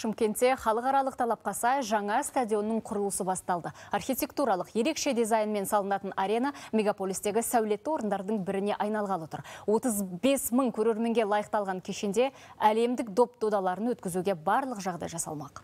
Шымкентте халықаралық талапқа сай жаңа стадионның құрылысы басталды. Архитектуралық ерекше дизайнмен салынатын арена мегаполистегі сәулетті орындардың біріне айналғалы тұр. 35 мың көрерменге лайықталған кешенде әлемдік доп додаларын өткізуге барлық жағдай жасалмақ.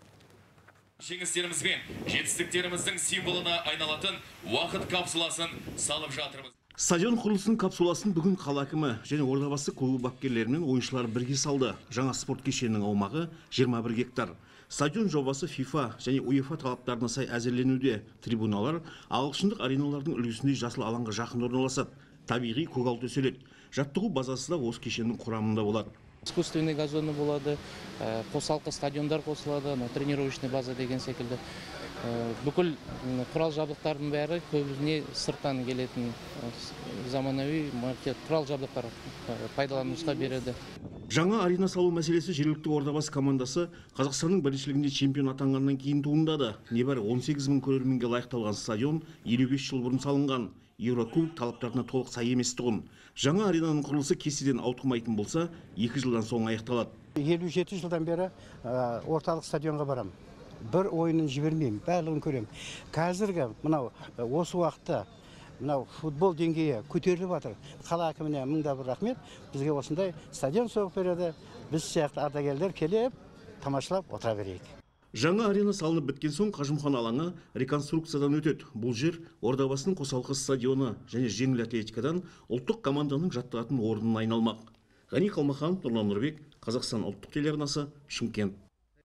жеңістеріміз бен жетістіктеріміздің символына айналатын уақыт капсуласын салып жатырмыз Стадион құрылысының капсуласын бүгін қала әкімі және ордабасы клубы бапкерлері мен ойыншылар бірге салды. Жаңа спорт кешенінің аумағы 21 гектар. Стадион жобасы FIFA және UEFA талаптарына сай әзірленуде. Трибуналар ағылшындық ареналардың үлгісіндей жасыл алаңға жақын орналасады. Табиғи көгал төселеді. Жаттығу базасы да осы кешеннің құрамында болады. искусственный газоны болады ә, қосалқы стадиондар қосылады тренировочный база деген секілді бүкіл құрал жабдықтардың бәрі көбіне сырттан келетін заманауи макет құрал жабдықтар пайдалануға береді Жаңа арена салу мәселесі жергілікті ордабасы командасы Қазақстанның біріншілігінде чемпион атанғаннан кейін туындады. Небәрі 18 мың көрерменге лайықталған стадион 55 жыл бұрын салынған. Еврокубок талаптарына толық сай емес тұғын. Жаңа аренаның құрылысы кестеден ауытқымайтын болса, екі жылдан соң аяқталады. елу жеті жылдан бері орталық стадионға барам бір ойынын жібермеймін барлығын көремін қазіргі мынау осы уақытта мынау футбол деңгейі көтеріліп жатыр қала әкіміне мың да бір рахмет бізге осындай стадион соғып береді біз сияқты ардагерлер келіп тамашалап отыра берейік Жаңа арена салынып біткен соң Қажымхан алаңы реконструкциядан өтеді. Бұл жер Ордабасының қосалқы стадионы және жеңіл атлетикадан ұлттық команданың жаттығатын орнына айналмақ. Ғани Қалмаханов, Нұрлан Нұрбек, Қазақстан ұлттық телеарнасы, Шымкент.